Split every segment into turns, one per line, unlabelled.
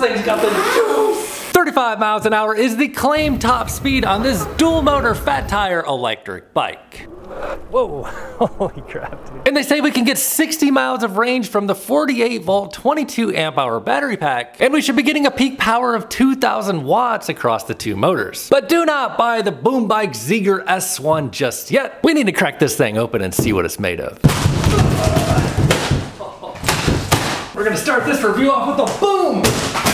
thing's got the juice. 35 miles an hour is the claim top speed on this dual motor fat tire electric bike.
Whoa, holy crap, dude.
And they say we can get 60 miles of range from the 48 volt 22 amp hour battery pack. And we should be getting a peak power of 2000 watts across the two motors. But do not buy the Boom Bike Zeegr S1 just yet. We need to crack this thing open and see what it's made of. We're gonna start this review off with a boom!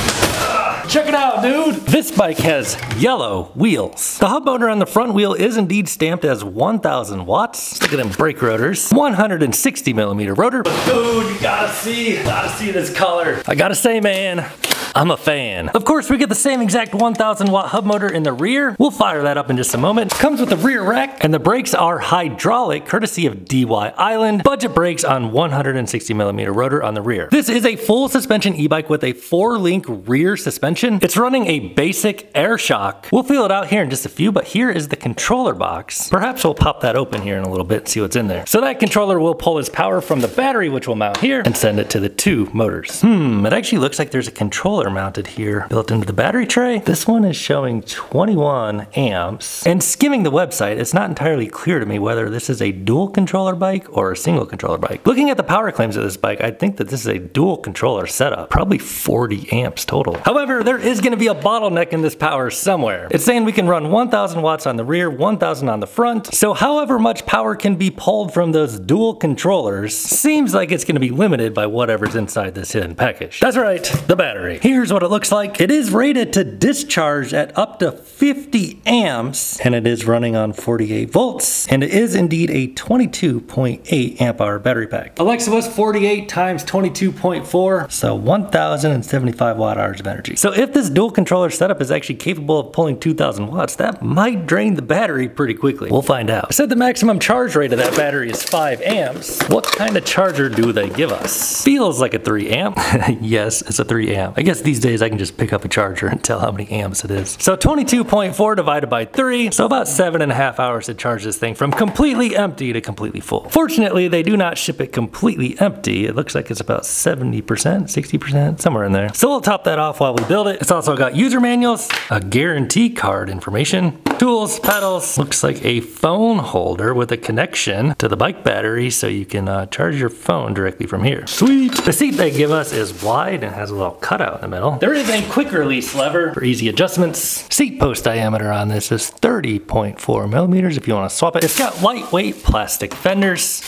Check it out, dude. This bike has yellow wheels. The hub motor on the front wheel is indeed stamped as 1000 watts. Look at them brake rotors. 160 millimeter rotor. But dude, you gotta see, gotta see this color. I gotta say, man, I'm a fan. Of course, we get the same exact 1000 watt hub motor in the rear. We'll fire that up in just a moment. Comes with the rear rack, and the brakes are hydraulic, courtesy of DY Island. Budget brakes on 160 millimeter rotor on the rear. This is a full suspension e-bike with a four link rear suspension. It's running a basic air shock. We'll feel it out here in just a few, but here is the controller box. Perhaps we'll pop that open here in a little bit and see what's in there. So that controller will pull its power from the battery, which will mount here, and send it to the two motors. Hmm, it actually looks like there's a controller mounted here built into the battery tray. This one is showing 21 amps. And skimming the website, it's not entirely clear to me whether this is a dual controller bike or a single controller bike. Looking at the power claims of this bike, I think that this is a dual controller setup, probably 40 amps total. However, there is gonna be a bottleneck in this power somewhere. It's saying we can run 1000 watts on the rear, 1000 on the front. So however much power can be pulled from those dual controllers, seems like it's gonna be limited by whatever's inside this hidden package. That's right, the battery. Here's what it looks like. It is rated to discharge at up to 50 amps, and it is running on 48 volts, and it is indeed a 22.8 amp hour battery pack. Alexa was 48 times 22.4, so 1075 watt hours of energy. So if this dual controller setup is actually capable of pulling 2000 watts, that might drain the battery pretty quickly. We'll find out. I said the maximum charge rate of that battery is 5 amps. What kind of charger do they give us? Feels like a 3 amp. yes, it's a 3 amp. I guess these days I can just pick up a charger and tell how many amps it is. So 22.4 divided by 3, so about 7.5 hours to charge this thing from completely empty to completely full. Fortunately, they do not ship it completely empty. It looks like it's about 70%, 60%, somewhere in there. So we'll top that off while we build it. It's also got user manuals, a guarantee card information, tools, pedals, looks like a phone holder with a connection to the bike battery so you can uh, charge your phone directly from here. Sweet! The seat they give us is wide and has a little cutout the middle. There is a quick release lever for easy adjustments. Seat post diameter on this is 30.4 millimeters if you want to swap it. It's got lightweight plastic fenders.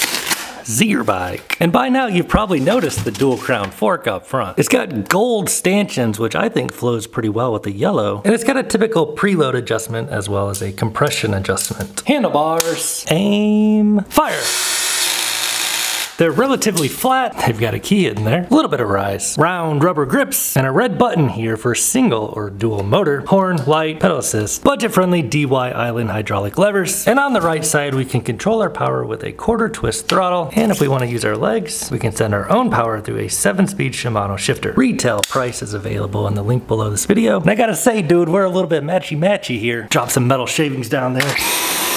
Zeegr bike. And by now you've probably noticed the dual crown fork up front. It's got gold stanchions, which I think flows pretty well with the yellow. And it's got a typical preload adjustment as well as a compression adjustment. Handlebars, aim, fire. They're relatively flat. They've got a key in there. A little bit of rise. Round rubber grips and a red button here for single or dual motor. Horn, light, pedal assist. Budget friendly DY Island hydraulic levers. And on the right side we can control our power with a quarter twist throttle. And if we want to use our legs, we can send our own power through a 7-speed Shimano shifter. Retail price is available in the link below this video. And I gotta say dude, we're a little bit matchy-matchy here. Drop some metal shavings down there.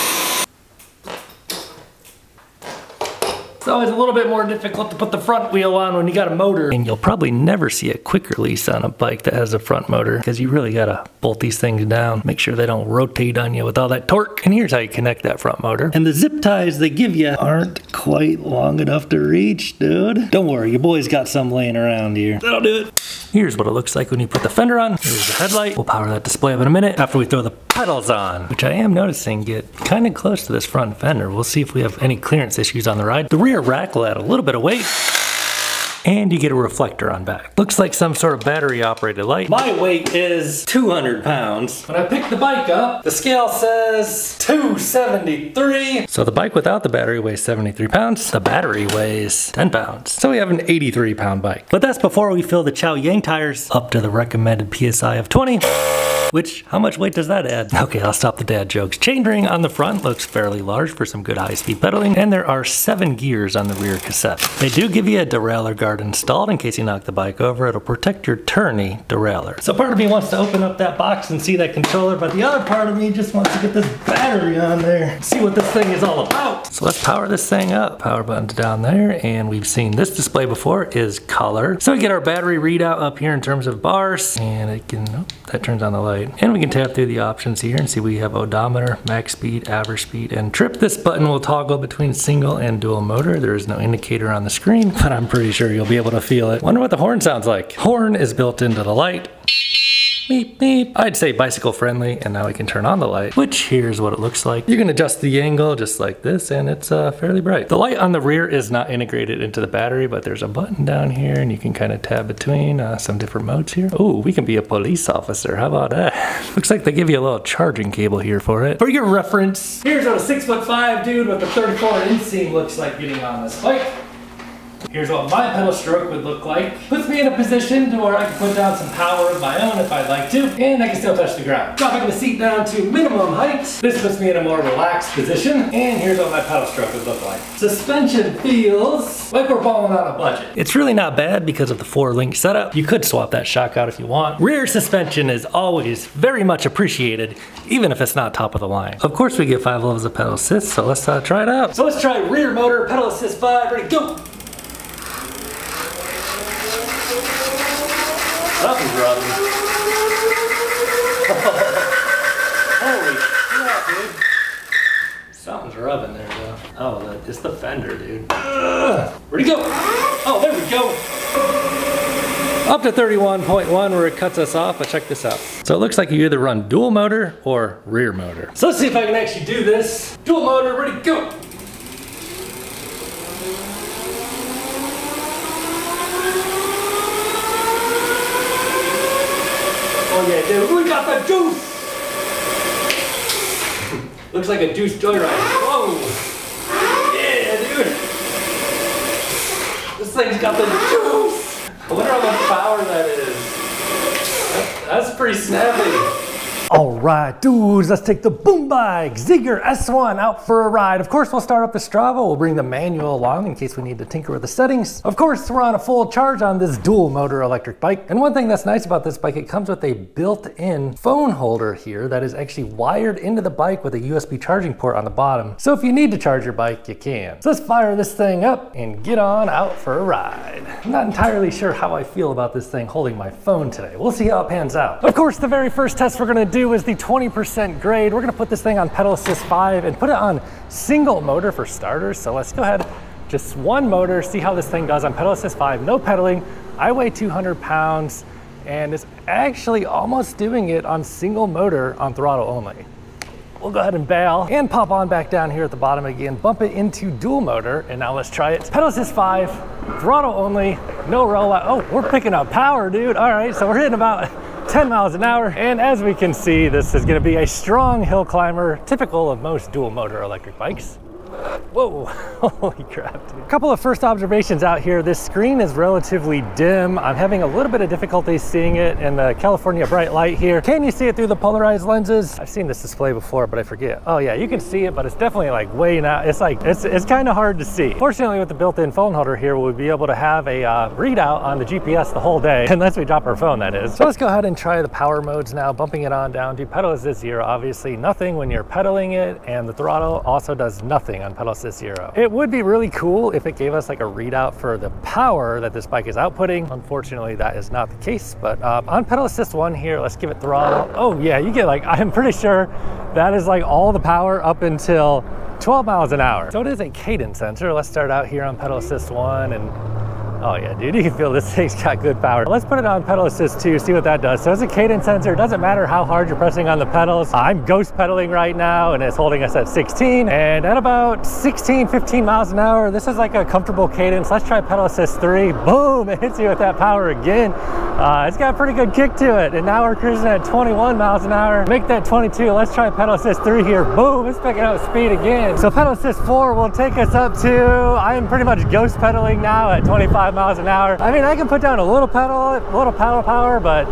It's always a little bit more difficult to put the front wheel on when you got a motor. And you'll probably never see a quick release on a bike that has a front motor because you really gotta bolt these things down, make sure they don't rotate on you with all that torque. And here's how you connect that front motor. And the zip ties they give you aren't quite long enough to reach, dude. Don't worry, your boy's got some laying around here. That'll do it. Here's what it looks like when you put the fender on. Here's the headlight. We'll power that display up in a minute after we throw the pedals on, which I am noticing get kind of close to this front fender. We'll see if we have any clearance issues on the ride. The rear rack will add a little bit of weight and you get a reflector on back. Looks like some sort of battery operated light. My weight is 200 pounds. When I pick the bike up, the scale says 273. So the bike without the battery weighs 73 pounds. The battery weighs 10 pounds. So we have an 83 pound bike. But that's before we fill the Chaoyang tires up to the recommended PSI of 20. Which, how much weight does that add? Okay, I'll stop the dad jokes. Chainring on the front looks fairly large for some good high-speed pedaling, and there are seven gears on the rear cassette. They do give you a derailleur guard guard installed in case you knock the bike over. It'll protect your Tourney derailleur. So part of me wants to open up that box and see that controller, but the other part of me just wants to get this battery on there, see what this thing is all about. So let's power this thing up. Power button's down there, and we've seen this display before is color. So we get our battery readout up here in terms of bars, and it can, oh, that turns on the light. And we can tap through the options here and see we have odometer, max speed, average speed, and trip. This button will toggle between single and dual motor. There is no indicator on the screen, but I'm pretty sure you'll be able to feel it. Wonder what the horn sounds like. Horn is built into the light beep, beep. I'd say bicycle friendly, and now we can turn on the light, which here's what it looks like. You can adjust the angle just like this, and it's uh, fairly bright. The light on the rear is not integrated into the battery, but there's a button down here, and you can kind of tab between uh, some different modes here. Oh, we can be a police officer. How about that? Looks like they give you a little charging cable here for it. For your reference, here's what a six foot five dude with a 34 inseam looks like getting on this bike. Here's what my pedal stroke would look like. Puts me in a position to where I can put down some power of my own if I'd like to, and I can still touch the ground. Dropping the seat down to minimum height. This puts me in a more relaxed position, and here's what my pedal stroke would look like. Suspension feels like we're falling on a budget. It's really not bad because of the four link setup. You could swap that shock out if you want. Rear suspension is always very much appreciated, even if it's not top of the line. Of course we get five levels of pedal assist, so let's uh, try it out. So let's try rear motor, pedal assist five, ready, go! Something's rubbing. Holy crap, dude. Something's rubbing there, though. Oh, it's the fender, dude. Ugh. Where'd he go? Oh, there we go. Up to 31.1 where it cuts us off, but check this out. So it looks like you either run dual motor or rear motor. So let's see if I can actually do this. Dual motor, ready, go. Oh yeah, dude, we got the juice! Looks like a juice joyride. Whoa! Yeah, dude! This thing's got the juice! I wonder how much power that is. That's, that's pretty snappy. All right, dudes, let's take the boom bike Zeegr S1 out for a ride. Of course, we'll start up the Strava. We'll bring the manual along in case we need to tinker with the settings. Of course, we're on a full charge on this dual motor electric bike. And one thing that's nice about this bike, it comes with a built-in phone holder here that is actually wired into the bike with a USB charging port on the bottom. So if you need to charge your bike, you can. So let's fire this thing up and get on out for a ride. I'm not entirely sure how I feel about this thing holding my phone today. We'll see how it pans out. Of course, the very first test we're gonna do is the 20% grade. We're gonna put this thing on pedal assist 5 and put it on single motor for starters. So let's go ahead, just one motor, see how this thing does on pedal assist 5, no pedaling. I weigh 200 pounds and it's actually almost doing it on single motor on throttle only. We'll go ahead and bail and pop on back down here at the bottom again, bump it into dual motor, and now let's try it. Pedal assist five, throttle only, no rollout. Oh, we're picking up power, dude. All right, so we're hitting about 10 miles an hour. And as we can see, this is gonna be a strong hill climber, typical of most dual motor electric bikes. Whoa, holy crap, dude. A couple of first observations out here. This screen is relatively dim. I'm having a little bit of difficulty seeing it in the California bright light here. Can you see it through the polarized lenses? I've seen this display before, but I forget. Oh yeah, you can see it, but it's definitely like way now. It's like, it's, it's kind of hard to see. Fortunately, with the built-in phone holder here, we'll be able to have a uh, readout on the GPS the whole day, unless we drop our phone, that is. So let's go ahead and try the power modes now, bumping it on down to pedal this zero. Obviously nothing when you're pedaling it, and the throttle also does nothing on pedal assist zero. It would be really cool if it gave us like a readout for the power that this bike is outputting. Unfortunately, that is not the case, but uh, on pedal assist one here, let's give it throttle. Oh yeah, you get like, I'm pretty sure that is like all the power up until 12 miles an hour. So it is a cadence sensor. Let's start out here on pedal assist one and Oh yeah, dude, you can feel this thing's got good power. Let's put it on pedal assist 2, see what that does. So it's a cadence sensor. It doesn't matter how hard you're pressing on the pedals. I'm ghost pedaling right now and it's holding us at 16. And at about 16, 15 miles an hour, this is like a comfortable cadence. Let's try pedal assist 3. Boom, it hits you with that power again. Uh, it's got a pretty good kick to it. And now we're cruising at 21 miles an hour. Make that 22. Let's try pedal assist 3 here. Boom, it's picking up speed again. So pedal assist 4 will take us up to, I am pretty much ghost pedaling now at 25
25 miles an hour. I mean, I can put down a little pedal, a little pedal power, but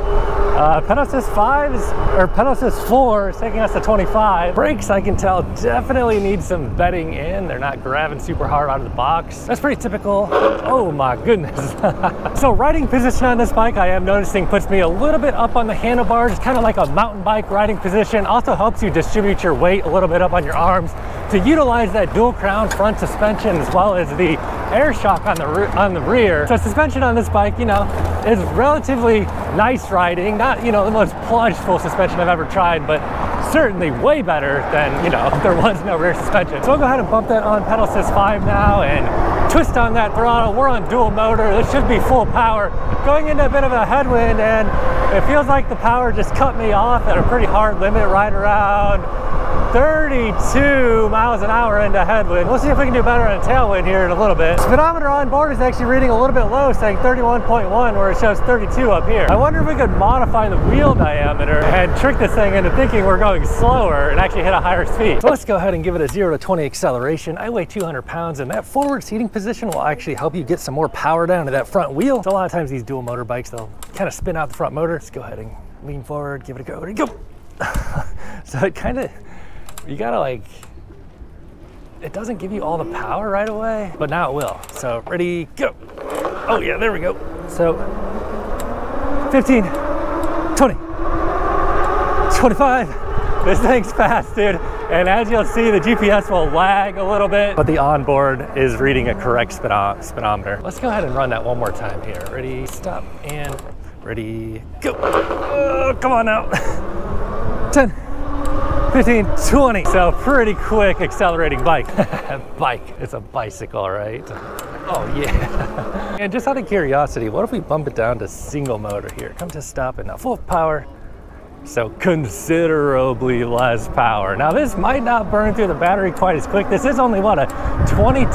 uh, pedal assist 5 is, or pedal assist 4 is taking us to 25. Brakes, I can tell, definitely need some bedding in. They're not grabbing super hard out of the box. That's pretty typical. Oh my goodness. so riding position on this bike, I am noticing puts me a little bit up on the handlebars, It's kind of like a mountain bike riding position. Also helps you distribute your weight a little bit up on your arms to utilize that dual crown front suspension as well as the air shock on the on the rear. So suspension on this bike, you know, is relatively nice riding. Not, you know, the most plush full suspension I've ever tried, but certainly way better than, you know, there was no rear suspension. So we'll go ahead and bump that on pedal assist 5 now and twist on that throttle. We're on dual motor. This should be full power. Going into a bit of a headwind and it feels like the power just cut me off at a pretty hard limit right around 32 miles an hour into headwind. We'll see if we can do better on a tailwind here in a little bit. Speedometer on board is actually reading a little bit low, saying 31.1 where it shows 32 up here. I wonder if we could modify the wheel diameter and trick this thing into thinking we're going slower and actually hit a higher speed. So let's go ahead and give it a 0 to 20 acceleration. I weigh 200 pounds and that forward seating position will actually help you get some more power down to that front wheel. So a lot of times these dual motor bikes, they'll kind of spin out the front motor. Let's go ahead and lean forward, give it a go. Ready, go. so it kind of you gotta like, it doesn't give you all the power right away, but now it will. So ready, go. Oh yeah, there we go. So 15, 20, 25. This thing's fast, dude. And as you'll see, the GPS will lag a little bit, but the onboard is reading a correct speedometer. Let's go ahead and run that one more time here. Ready, stop, and ready, go. Oh, come on now. 10, 15, 20. So pretty quick accelerating bike. bike, it's a bicycle, right? Oh yeah. and just out of curiosity, what if we bump it down to single motor here? Come to stop and now full power, so considerably less power. Now this might not burn through the battery quite as quick. This is only what a 22,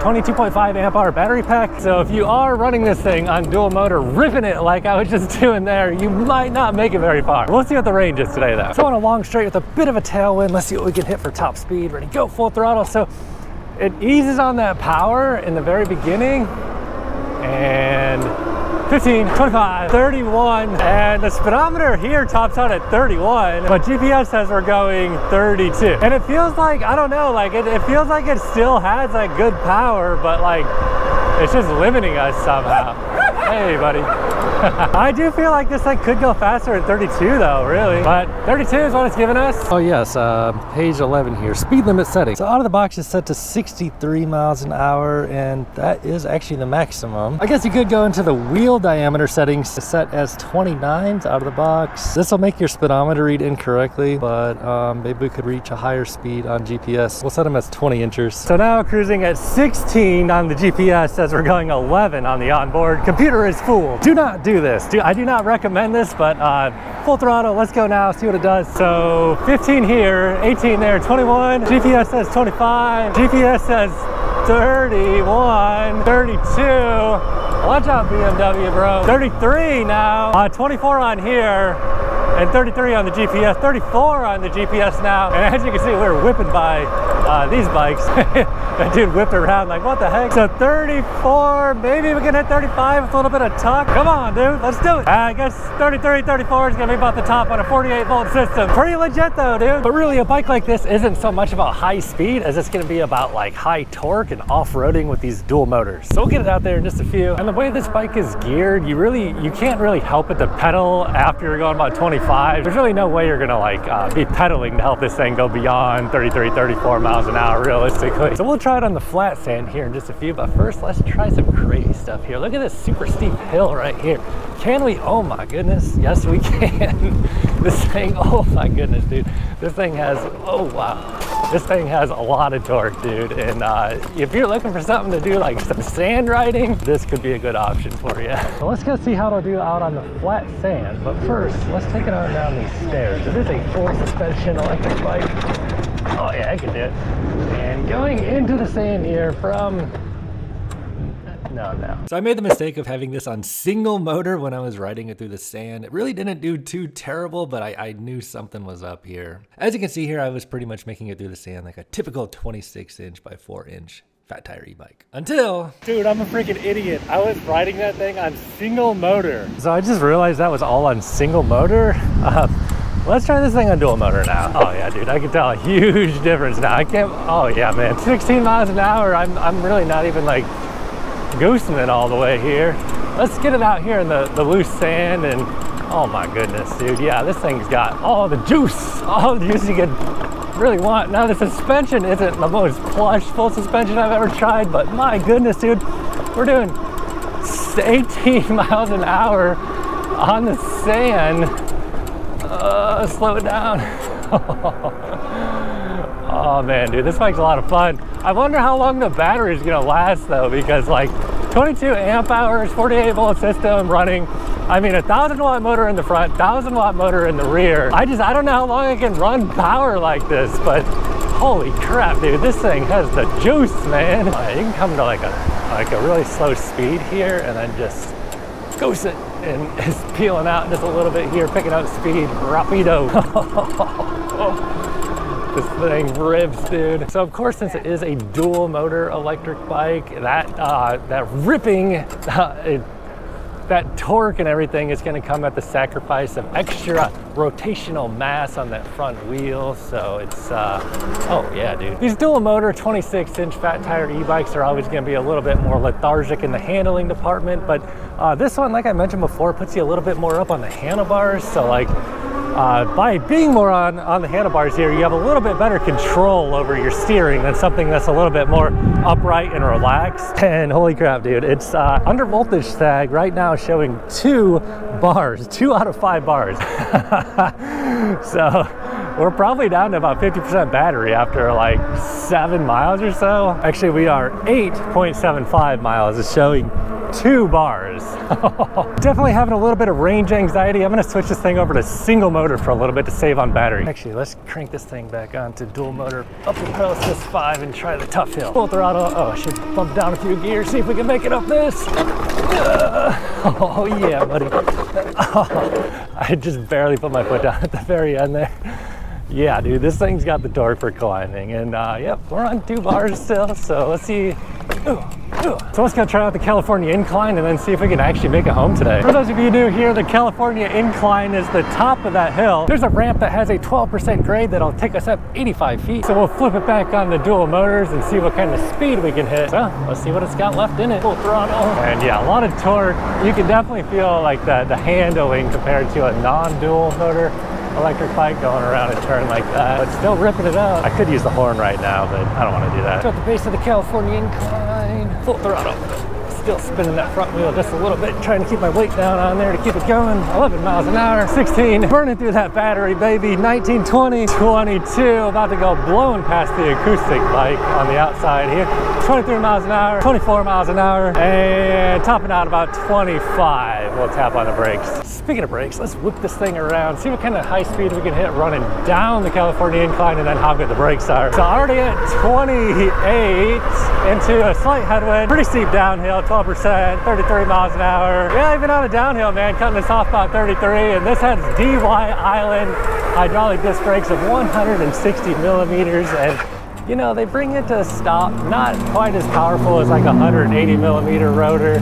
22.5 amp hour battery pack. So if you are running this thing on dual motor, ripping it like I was just doing there, you might not make it very far. We'll see what the range is today though. So on a long straight with a bit of a tailwind, let's see what we can hit for top speed. Ready, to go full throttle. So it eases on that power in the very beginning and 15, 25, 31, and the speedometer here tops out at 31, but GPS says we're going 32. And it feels like, I don't know, like it, it feels like it still has like good power, but like it's just limiting us somehow. Hey, buddy. I do feel like this thing could go faster at 32 though, really. But 32 is what it's giving us. Oh yes, uh, page 11 here, speed limit setting. So out of the box is set to 63 miles an hour and that is actually the maximum. I guess you could go into the wheel diameter settings to set as 29s out of the box. This will make your speedometer read incorrectly, but um, maybe we could reach a higher speed on GPS. We'll set them as 20 inches. So now cruising at 16 on the GPS as we're going 11 on the onboard. Computer is full. Do not do this. Do, I do not recommend this, but uh, full throttle, let's go now, see what it does. So 15 here, 18 there, 21, GPS says 25, GPS says 31, 32. Watch out BMW, bro. 33 now, uh, 24 on here, and 33 on the GPS, 34 on the GPS now. And as you can see, we're whipping by uh, these bikes. that dude whipped around like, what the heck? So 34, maybe we can hit 35 with a little bit of tuck. Come on, dude, let's do it. I guess 33, 34 is gonna be about the top on a 48 volt system. Pretty legit though, dude. But really a bike like this isn't so much about high speed as it's gonna be about like high torque and off-roading with these dual motors. So we'll get it out there in just a few. And the way this bike is geared, you really, you can't really help it to pedal after you're going about 25. There's really no way you're gonna like uh, be pedaling to help this thing go beyond 33, 34 miles an hour realistically. So we'll try it on the flat sand here in just a few, but first let's try some crazy stuff here. Look at this super steep hill right here. Can we? Oh my goodness. Yes, we can. this thing, oh my goodness, dude. This thing has, oh wow. This thing has a lot of torque, dude. And uh, if you're looking for something to do like some sand riding, this could be a good option for you. So let's go see how it'll do out on the flat sand. But first, let's take it on down these stairs. It is a full suspension electric bike. Oh yeah, I can do it. And going into the sand here from no, no. So I made the mistake of having this on single motor when I was riding it through the sand. It really didn't do too terrible, but I, I, knew something was up here. As you can see here, I was pretty much making it through the sand like a typical 26 inch by 4 inch
Fat Tire e-bike. Until,
dude, I'm a freaking idiot. I was riding that thing on single motor. So I just realized that was all on single motor. Uh, let's try this thing on dual motor now. Oh yeah, dude, I can tell a huge difference now. I can't, oh yeah, man, 16 miles an hour. I'm, I'm really not even like goosing it all the way here. Let's get it out here in the, the loose sand and oh my goodness, dude. Yeah, this thing's got all the juice, all the juice you could really want. Now the suspension isn't the most plush full suspension I've ever tried, but my goodness, dude, we're doing 18 miles an hour on the sand. Uh, slow it down. oh man, dude, this bike's a lot of fun. I wonder how long the battery is gonna last though, because like 22 amp hours, 48 volt system running. I mean, a thousand watt motor in the front, thousand watt motor in the rear. I just, I don't know how long I can run power like this, but holy crap, dude, this thing has the juice, man. You can come to like a, like a really slow speed here and then just goose it and it's peeling out just a little bit here, picking up speed, rapido. This thing rips, dude. So of course, since it is a dual motor electric bike, that uh, that ripping, uh, it, that torque and everything is going to come at the sacrifice of extra rotational mass on that front wheel. So it's, uh, oh yeah, dude. These dual motor 26 inch fat tire e-bikes are always going to be a little bit more lethargic in the handling department. But uh, this one, like I mentioned before, puts you a little bit more up on the handlebars. So like uh, by being more on, on the handlebars here, you have a little bit better control over your steering than something that's a little bit more upright and relaxed. And holy crap, dude, it's uh, under voltage tag right now showing two bars, two out of five bars. so we're probably down to about 50% battery after like seven miles or so. Actually, we are 8.75 miles. It's showing two bars. Definitely having a little bit of range anxiety. I'm gonna switch this thing over to single motor for a little bit to save on battery. Actually, let's crank this thing back on to dual motor, up the pedal assist five and try the tough hill. Full throttle, oh, I should bump down a few gears, see if we can make it up this. Uh, oh yeah, buddy. Oh, I just barely put my foot down at the very end there yeah, dude, this thing's got the torque for climbing. And uh, yep, we're on two bars still. So let's see. So let's go try out the California Incline and then see if we can actually make it home today. For those of you new here, the California Incline is the top of that hill. There's a ramp that has a 12% grade that'll take us up 85 feet. So we'll flip it back on the dual motors and see what kind of speed we can hit. So let's see what it's got left in it. Full throttle. And yeah, a lot of torque. You can definitely feel like the, the handling compared to a non-dual motor electric bike going around a turn like that, but still ripping it up. I could use the horn right now, but I don't want to do that. At the base of the California incline, full throttle still spinning that front wheel just a little bit, trying to keep my weight down on there to keep it going. 11 miles an hour, 16, burning through that battery, baby. 19, 20, 22, about to go blowing past the acoustic bike on the outside here. 23 miles an hour, 24 miles an hour, and topping out about 25. We'll tap on the brakes. Speaking of brakes, let's whip this thing around, see what kind of high speed we can hit running down the California incline and then how good the brakes are. So already at 28 into a slight headwind, pretty steep downhill, 12%, 33 miles an hour. Yeah, even on a downhill, man, cutting this off about 33. And this has DY Island hydraulic disc brakes of 160 millimeters. And you know, they bring it to a stop, not quite as powerful as like a 180 millimeter rotor.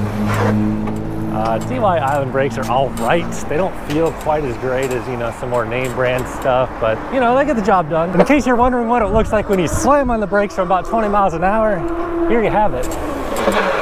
Uh, DY Island brakes are all right. They don't feel quite as great as, you know, some more name brand stuff, but, you know, they get the job done. in case you're wondering what it looks like when you slam on the brakes from about 20 miles an hour, here you have it.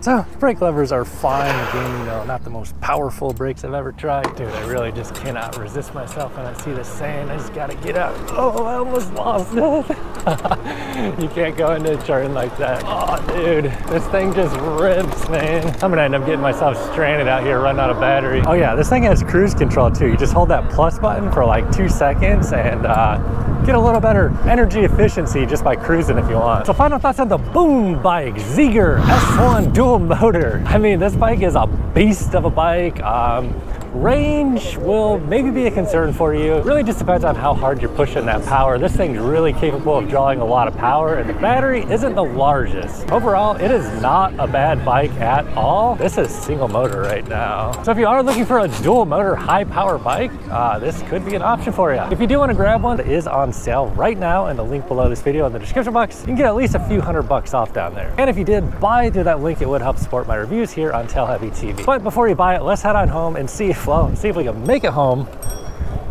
so brake levers are fine. Again, know, not the most powerful brakes I've ever tried. Dude, I really just cannot resist myself when I see this sand. I just gotta get out. Oh, I almost lost it. you can't go into a turn like that. Oh, dude, this thing just rips, man. I'm gonna end up getting myself stranded out here running out of battery. Oh yeah, this thing has cruise control too. You just hold that plus button for like two seconds and uh, get a little better energy efficiency just by cruising if you want. So final thoughts on the Boom Bike Zeegr S1 dual motor. I mean, this bike is a beast of a bike. Um, Range will maybe be a concern for you. It really just depends on how hard you're pushing that power. This thing's really capable of drawing a lot of power and the battery isn't the largest. Overall, it is not a bad bike at all. This is single motor right now. So if you are looking for a dual motor high power bike, uh, this could be an option for you. If you do want to grab one, it is on sale right now in the link below this video in the description box. You can get at least a few hundred bucks off down there. And if you did buy through that link, it would help support my reviews here on Tail Happy TV. But before you buy it, let's head on home and see if, well, see if we can make it home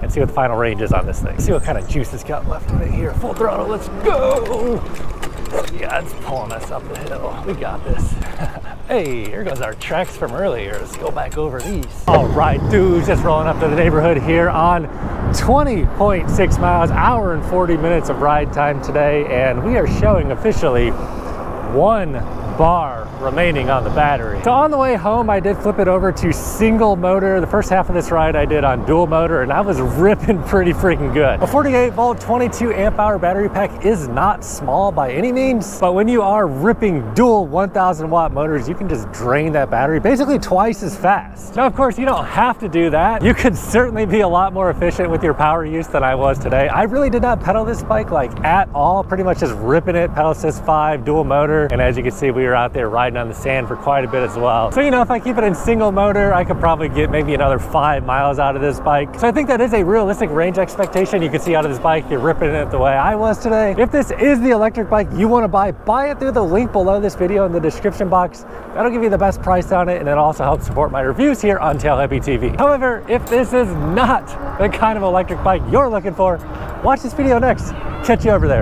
and see what the final range is on this thing. See what kind of juice it's got left it here. Full throttle, let's go! Yeah, it's pulling us up the hill. We got this. hey, here goes our tracks from earlier. Let's go back over these. All right, dudes, just rolling up to the neighborhood here on 20.6 miles, hour and 40 minutes of ride time today, and we are showing officially one bar remaining on the battery. So on the way home, I did flip it over to single motor. The first half of this ride I did on dual motor and I was ripping pretty freaking good. A 48 volt, 22 amp hour battery pack is not small by any means, but when you are ripping dual 1000 watt motors, you can just drain that battery basically twice as fast. Now, of course, you don't have to do that. You could certainly be a lot more efficient with your power use than I was today. I really did not pedal this bike like at all, pretty much just ripping it, pedal assist five, dual motor. And as you can see, we were out there riding on the sand for quite a bit as well. So, you know, if I keep it in single motor, I could probably get maybe another five miles out of this bike. So I think that is a realistic range expectation you can see out of this bike. You're ripping it the way I was today. If this is the electric bike you want to buy, buy it through the link below this video in the description box. That'll give you the best price on it and it also helps support my reviews here on Tail Happy TV. However, if this is not the kind of electric bike you're looking for, watch this video next. Catch you over there.